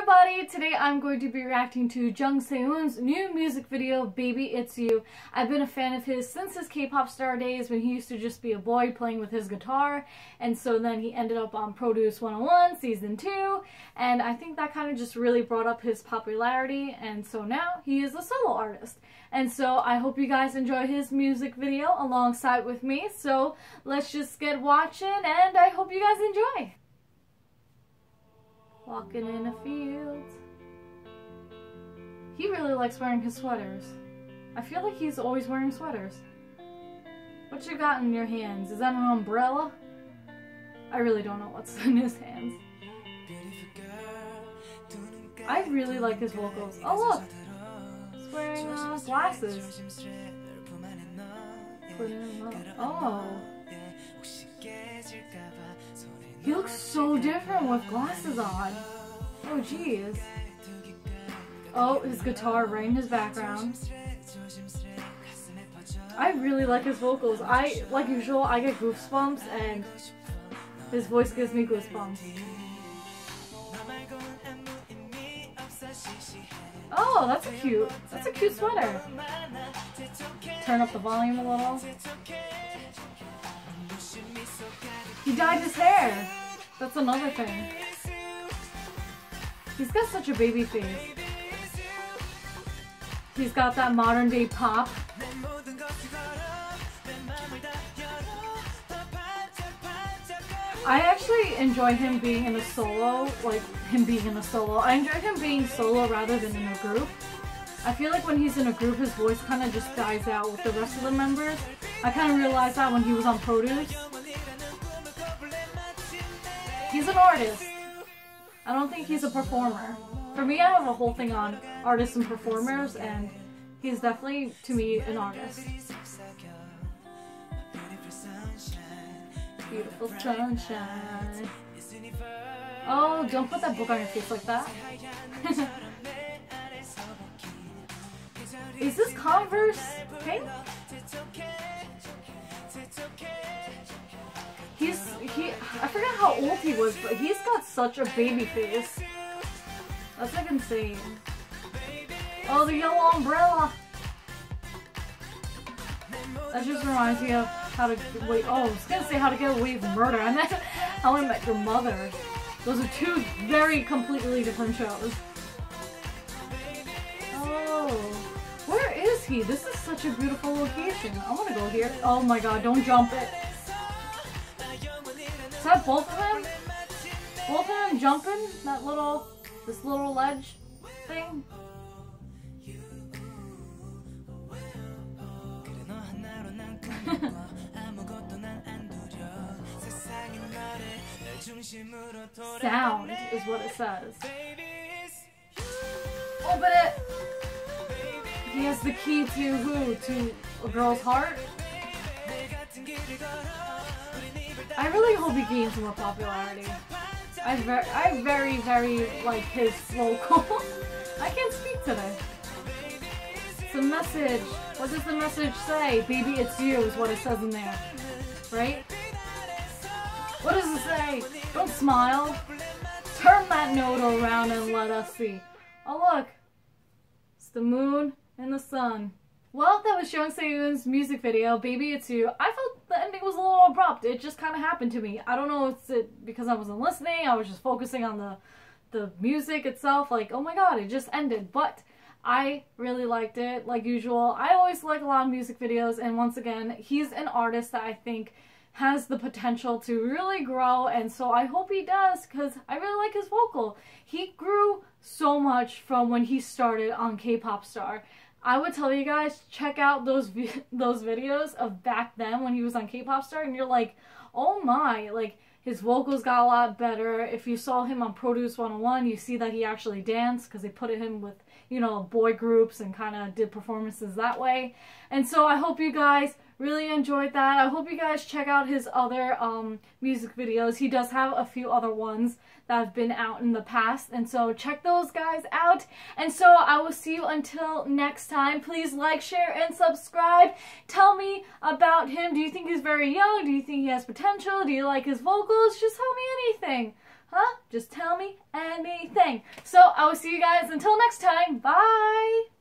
everybody! Today I'm going to be reacting to Jeong Sewoon's new music video, Baby It's U. I've been a fan of his since his K-pop star days when he used to just be a boy playing with his guitar and so then he ended up on Produce 101 season 2 and I think that kind of just really brought up his popularity and so now he is a solo artist. And so I hope you guys enjoy his music video alongside with me so let's just get watching and I hope you guys enjoy! Walking in a field. He really likes wearing his sweaters. I feel like he's always wearing sweaters. What you got in your hands? Is that an umbrella? I really don't know what's in his hands. I really like his vocals. Oh look! He's wearing uh, glasses. Oh. He looks so different with glasses on. Oh, jeez. Oh, his guitar right in his background. I really like his vocals. I, like usual, I get goosebumps and his voice gives me goosebumps. Oh, that's cute, that's a cute sweater. Turn up the volume a little. Dyed his hair. That's another thing. He's got such a baby face. He's got that modern day pop. I actually enjoy him being in a solo, like him being in a solo. I enjoy him being solo rather than in a group. I feel like when he's in a group, his voice kind of just dies out with the rest of the members. I kind of realized that when he was on Produce. He's an artist. I don't think he's a performer. For me, I have a whole thing on artists and performers, and he's definitely, to me, an artist. Beautiful sunshine. Oh, don't put that book on your face like that. Is this Converse pink? He's he I forgot how old he was, but he's got such a baby face. That's like insane. Oh, the yellow umbrella. That just reminds me of how to wait. Oh, I was gonna say how to get away with murder. I meant how I met your mother. Those are two very completely different shows. Oh, where is he? This is such a beautiful location. I want to go here. Oh my god, don't jump it. That both of them? Both of them jumping? That little, this little ledge thing? Sound is what it says. Oh, Open it! He has the key to who? To a girl's heart? I really hope he gains more popularity. I very, I very, very like his vocal. I can't speak today. The message. What does the message say? Baby, it's you is what it says in there. Right? What does it say? Don't smile. Turn that note around and let us see. Oh look. It's the moon and the sun. Well, that was Jeong Sewoon's music video, Baby It's U. I felt the ending was a little abrupt. It just kind of happened to me. I don't know if it's it because I wasn't listening. I was just focusing on the, the music itself. Like, oh my god, it just ended. But I really liked it, like usual. I always like a lot of music videos, and once again, he's an artist that I think has the potential to really grow, and so I hope he does, because I really like his vocal. He grew so much from when he started on K-Pop Star. I would tell you guys check out those those videos of back then when he was on K-pop star and you're like, "Oh my, like his vocals got a lot better. If you saw him on Produce 101, you see that he actually danced because they put him with, you know, boy groups and kind of did performances that way. And so I hope you guys really enjoyed that. I hope you guys check out his other um, music videos. He does have a few other ones that have been out in the past. And so check those guys out. And so I will see you until next time. Please like, share, and subscribe. Tell me about him. Do you think he's very young? Do you think he has potential? Do you like his vocals? Just tell me anything. Huh? Just tell me anything. So I will see you guys until next time. Bye!